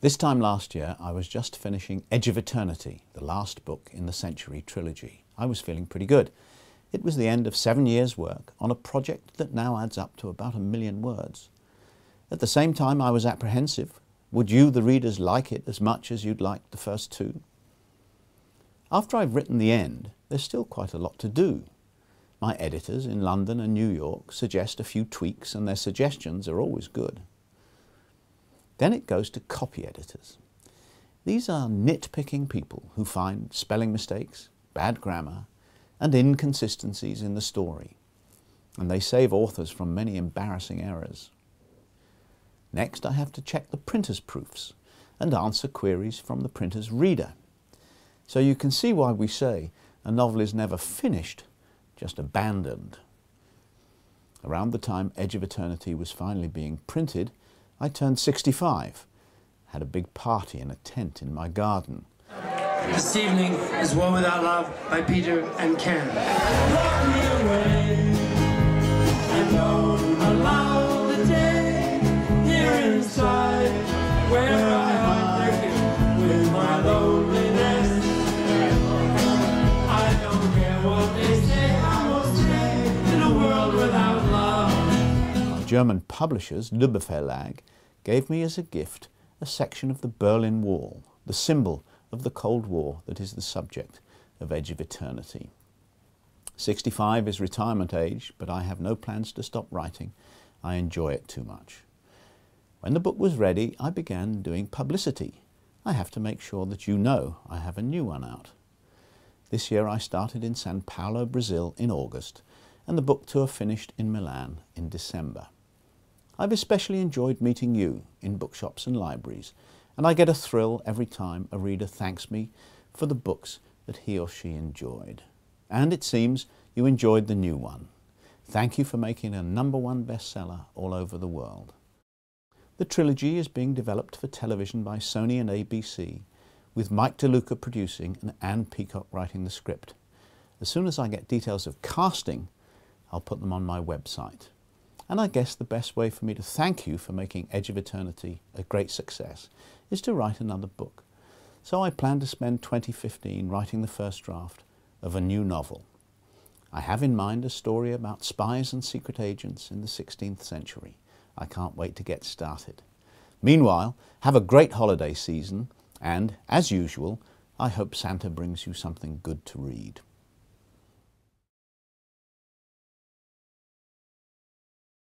This time last year, I was just finishing Edge of Eternity, the last book in the Century trilogy. I was feeling pretty good. It was the end of seven years' work on a project that now adds up to about a million words. At the same time, I was apprehensive. Would you, the readers, like it as much as you'd like the first two? After I've written the end, there's still quite a lot to do. My editors in London and New York suggest a few tweaks, and their suggestions are always good. Then it goes to copy editors. These are nitpicking people who find spelling mistakes, bad grammar, and inconsistencies in the story, and they save authors from many embarrassing errors. Next, I have to check the printer's proofs and answer queries from the printer's reader. So you can see why we say a novel is never finished, just abandoned. Around the time Edge of Eternity was finally being printed, I turned 65, had a big party in a tent in my garden. This evening is One Without Love by Peter and Ken. German publishers, Lübbe Verlag, gave me as a gift a section of the Berlin Wall, the symbol of the Cold War that is the subject of Edge of Eternity. 65 is retirement age, but I have no plans to stop writing. I enjoy it too much. When the book was ready, I began doing publicity. I have to make sure that you know I have a new one out. This year I started in Sao Paulo, Brazil in August, and the book tour finished in Milan in December. I've especially enjoyed meeting you in bookshops and libraries, and I get a thrill every time a reader thanks me for the books that he or she enjoyed. And it seems you enjoyed the new one. Thank you for making a number one bestseller all over the world. The trilogy is being developed for television by Sony and ABC, with Mike DeLuca producing and Ann Peacock writing the script. As soon as I get details of casting, I'll put them on my website. And I guess the best way for me to thank you for making Edge of Eternity a great success is to write another book. So I plan to spend 2015 writing the first draft of a new novel. I have in mind a story about spies and secret agents in the 16th century. I can't wait to get started. Meanwhile, have a great holiday season and, as usual, I hope Santa brings you something good to read.